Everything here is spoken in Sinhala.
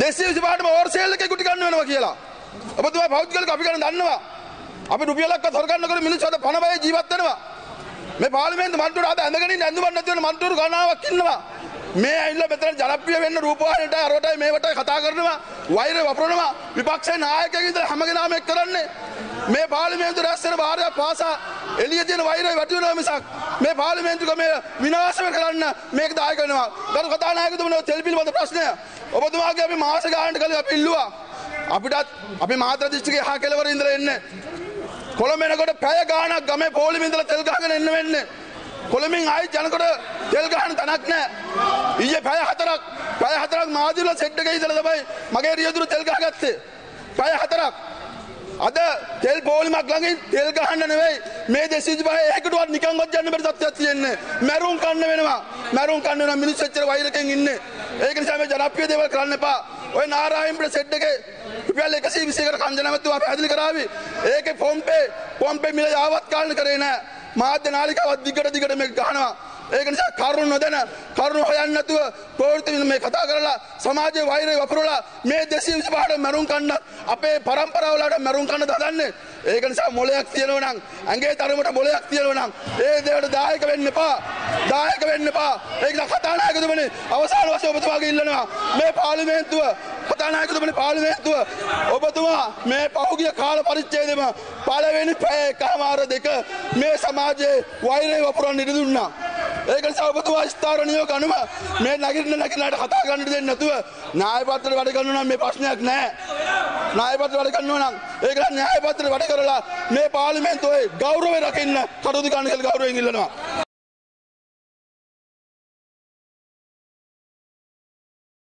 දෙසිය විසිපාටම ඕර්සේල් එකේ කුටි ගන්න වෙනවා කියලා. ඔබතුමා පෞද්ගලික අපි ගන්න දන්නවා. අපි රුපියලක්වත් හොරගන්න කර මිනිස්සු අද පණ බය ජීවත් වෙනවා. මේ පාර්ලිමේන්තු මන්ත්‍රීවරු අද ඇඳගෙන ඉන්න ඇඳුමක් නැති වෙන මන්ත්‍රීවරු ගණනාවක් ඉන්නවා. මේ ඇවිල්ලා මෙතන ජනප්‍රිය වෙන්න රූපවාහිනියට අරවටයි මේවටයි කතා කරනවා. වෛරය වපුරනවා. විපක්ෂයේ නායකයෙක් ඉඳලා හැමගෙනාම එක් කරන්නේ. මේ පාර්ලිමේන්තු රැස් වෙන වාරයක් පාසා එළිය තියෙන වෛරය වැටි වෙනවා මිසක් මේ පාර්ලිමේන්තුක මේ විනාශ කරන්න මේක දායක වෙනවා. ගරු කතානායකතුමනි තෙල් පිළිබඳ ප්‍රශ්නය. ඔබතුමාගේ අපි මාස ගානට කලින් අපි ඉල්ලුවා. අපිටත් අපි මාත්‍ර දිස්ත්‍රික්කයේ හා කෙළවර ඉඳලා එන්නේ. කොළඹ එනකොට පැය ගාණක් ගමේ පොලිම ඉඳලා තෙල් ගහගෙන එන්න වෙන්නේ. කොළඹින් ආයි යනකොට තෙල් ගහන තැනක් නැහැ. ඊයේ පැය හතරක් පැය හතරක් මාදිරල සෙට් එකේ ඉඳලා තමයි මගේ රියදුර තෙල් ගහගත්තේ. පැය හතරක්. අද තෙල් පෝලිමක් ළඟින් තෙල් ගහන්න නෙවෙයි මේ දෙසිජ පහ ඒකටවත් නිකන්වත් යන්න බැරි තත්ත්වයක් තියෙන්නේ. මැරුම් කන්න වෙනවා. මැරුම් කන්න වෙනවා මිනිස්සු එච්චර වෛරකෙන් ඉන්නේ. ඒක නිසා මේ ජනප්‍රිය දේවල් කරන්න එපා. ඔය නාරායන්පුර සෙට් එකේ රුපියල් 120කට කන්ද නැමැතුව අපි පැහැදිලි කරાવી. ඒකේ පොම්පේ පොම්පේ මිල යාවත් කාලන කරේ නෑ. මාධ්‍ය නාලිකාවත් දිගට දිගට මේක ගහනවා. ඒක නිසා කරුණ නොදැන කරුණ හොයන්න නැතුව ප්‍රවෘත්ති මේ කතා කරලා සමාජයේ වෛරය වපුරලා මේ 225ට මරුන් කන්න අපේ පරම්පරාවලට මරුන් කන්න දදන්නේ ඒක නිසා මොලයක් තියෙනවා නම් ඇඟේ තරමට මොලයක් තියෙනවා නම් ඒ දේවට දායක වෙන්න එපා. දායක වෙන්න එපා. ඒක නිසා කතානායකතුමනි අවසාන වශයෙන් ඔබතුමාගේ ඉල්ලනවා මේ පාර්ලිමේන්තුව කතානායකතුමනි පාර්ලිමේන්තුව ඔබතුමා මේ පහුගිය කාල පරිච්ඡේදෙම පළවෙනි පැය එකමාර දෙක මේ සමාජයේ වෛරය වපුරන්න ඉඩ දුන්නා. ඒක නිසා ඔබතුමා ස්ථාවර නියෝග අනුව මේ නගින්න නැගිනලාට කතා කරන්න දෙන්නේ නැතුව න්‍යාය පත්‍රයට වැඩ කරනවා නම් මේ ප්‍රශ්නයක් නැහැ. න්‍යාය පත්‍රයට වැඩ කරනවා නම් ඒක න්‍යාය පත්‍රයට වැඩ කරලා මේ පාර්ලිමේන්තුවේ ගෞරවය රකින්න කටයුතු කරන්න කියලා ගෞරවයෙන් ඉල්ලනවා.